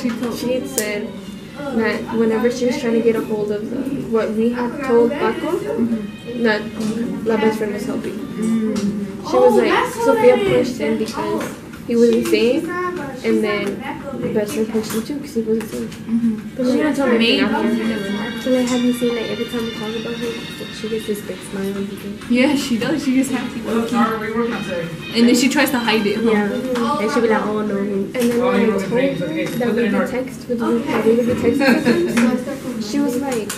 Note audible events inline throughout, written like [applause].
She told she had said that whenever she was trying to get a hold of the, what we had told Paco, that La best friend was helping. She was like, Sophia pushed him because he wasn't saying, and then the best friend pushed him too because he wasn't saying. But she didn't tell me. anything after. Never know. So like, have you seen like every time we talk about her, she gets this big smile on her face. Yeah, she does. She just happy looking. And then she tries to hide it. Huh? Yeah, oh, and she'll be like, oh no. And then when I told her that we could text, with the, that we would be texting [laughs] sometimes, she was like,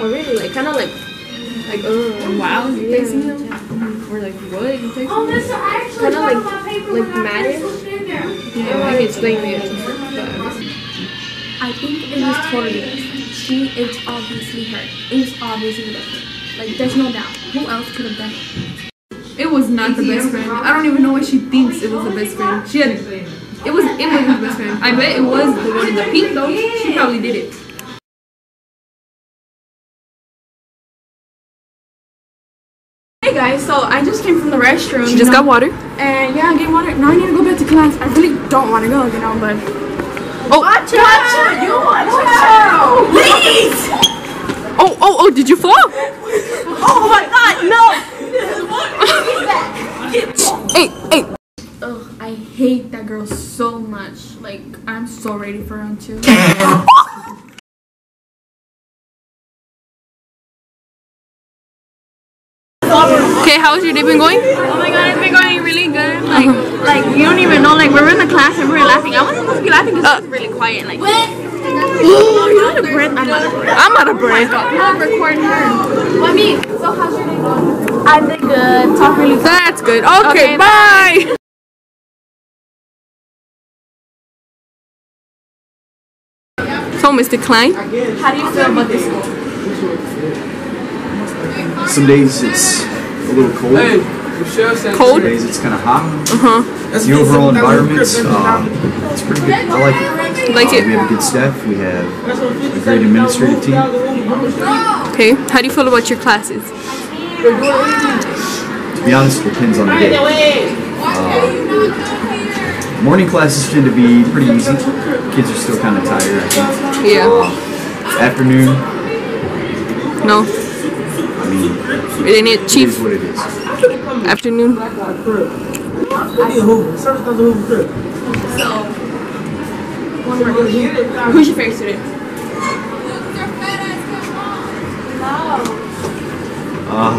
oh really? Like kind of like, like oh Wow, you Yeah. texting him? We're like, what? You texting Oh, him? this actually Kinda like- my paper like when I matted. pushed in there. Yeah, I can explain it to her, but I think it was totally her. She is obviously her. It's obviously the her. Like, there's no doubt. Who else could have done it? It was not the best friend. I don't even know why she thinks it was the best friend. She had, it was, it was the best friend. I bet it was the one in the pink though. She probably did it. Hey guys, so I just came from the restroom. She you just know, got water. And yeah, I'm getting water. Now I need to go back to class. I really don't want to go, you know, but. Oh. Watch out! You watch out! Please! Oh, oh, oh, did you fall? Oh my god, no! Hey, hey. Ugh, I hate that girl so much. Like, I'm so ready for her too. Okay, how's your day been going? Oh my god, it's been going really good. Like, like you don't even know. Like, we were in the class and we were laughing. I wasn't supposed to be laughing because it was really quiet. Like, oh, you're out of breath. I'm out of breath. I'm out of breath. Oh I'm recording her. Me. So how's your day going? I did good. Talk really That's good. Okay, Okay, bye. So, Mr. Klein, How do you feel about this school? Some days it's a little cold. Some cold? days it's kind of hot. Uh-huh. The overall environment, uh, it's pretty good. I like it. Like Uh, we have a good staff. We have a great administrative team. Okay, how do you feel about your classes? To be honest, it depends on the day. Uh, morning classes tend to be pretty easy. Kids are still kind of tired. I think. Yeah. Afternoon, No. I mean, It ain't it it is chief what it is. afternoon. Who's your favorite student? Uh,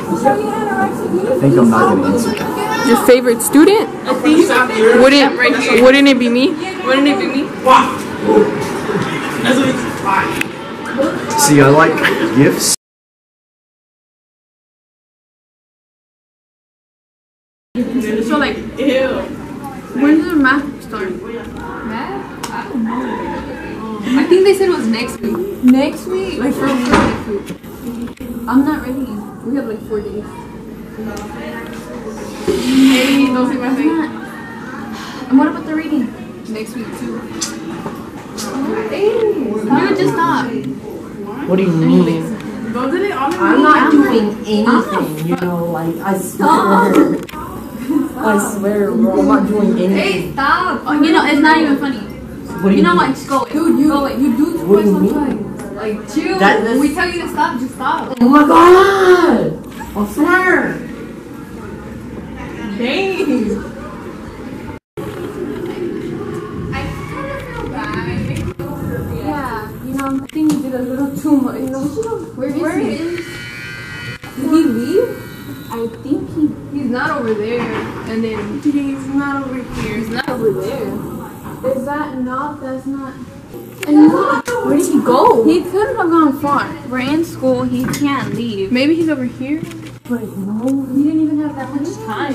I think I'm not gonna answer that. Your favorite student? Wouldn't wouldn't it be me? Wouldn't it be me? See, I like gifts. So like, when does math start? Math? I think they said it was next week. Next week? Like for next week. I'm not ready. We have like four days. Hey, don't say my face. And what about the reading? Next week too. Hey, You just stop. What do you mean? I'm not doing anything, you know, like, I swear. I swear, bro, I'm not doing anything. Hey, stop. Oh, you know, it's not even funny. What do You know mean? what? Just go. Dude, you go away. You do What do you mean? sometimes. Like chill. That- we tell you to stop, just stop. Oh my god! I swear! Yeah, you know, I think you did a little too much. Where is Where he? is? Did he leave? I think he. He's not over there. And then He's not over here. he's not over there. Is that not? That's not. Where did he go? He could have gone far. We're in school. He can't leave. Maybe he's over here. But no, He didn't even have that much time.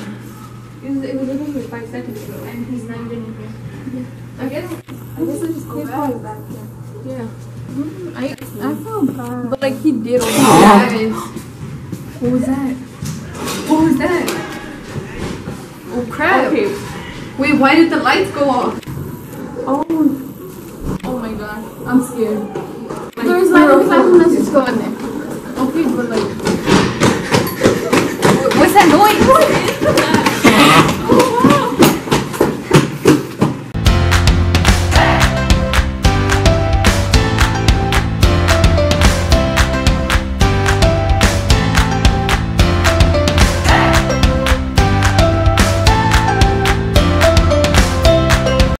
It was, it was literally five seconds ago, and he's not even in here. I guess. I guess it's just go back. back here. Yeah. Mm, I I feel bad. But like he did all that. What was that? What was that? Oh crap! Okay. Wait, why did the lights go off? Oh, Oh my god, I'm scared. Like, there's like a okay. classroom. Let's just go in there.